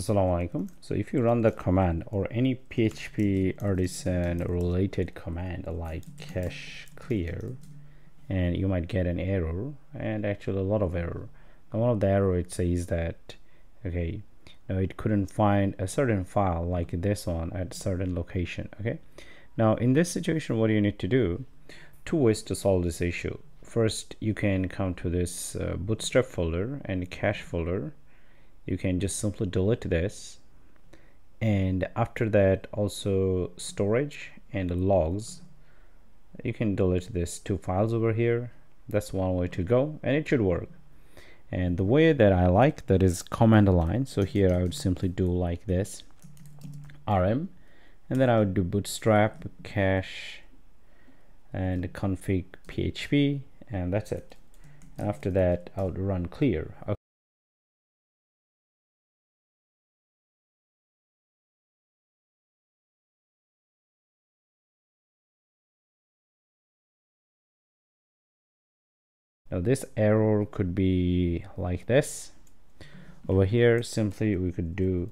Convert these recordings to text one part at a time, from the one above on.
Assalamu alaikum. So if you run the command or any PHP artisan related command like cache clear and you might get an error and actually a lot of error. And one of the error it says that okay now it couldn't find a certain file like this one at certain location okay now in this situation what you need to do two ways to solve this issue first you can come to this uh, bootstrap folder and cache folder you can just simply delete this. And after that also storage and logs. You can delete this two files over here. That's one way to go and it should work. And the way that I like that is command line. So here I would simply do like this rm and then I would do bootstrap cache and config php and that's it. And after that I would run clear now this error could be like this. Over here simply we could do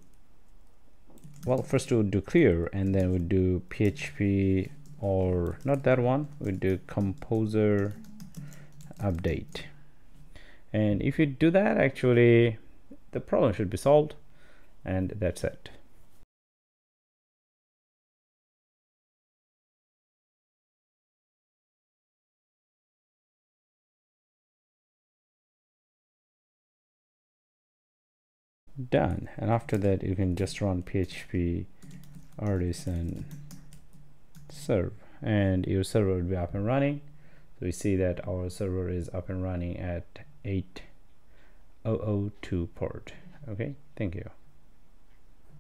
well first we would do clear and then we do php or not that one. We do composer update. And if you do that actually the problem should be solved and that's it done. And after that you can just run php artisan serve. And your server will be up and running. So we see that our server is up and running at 8002 port. Okay? Thank you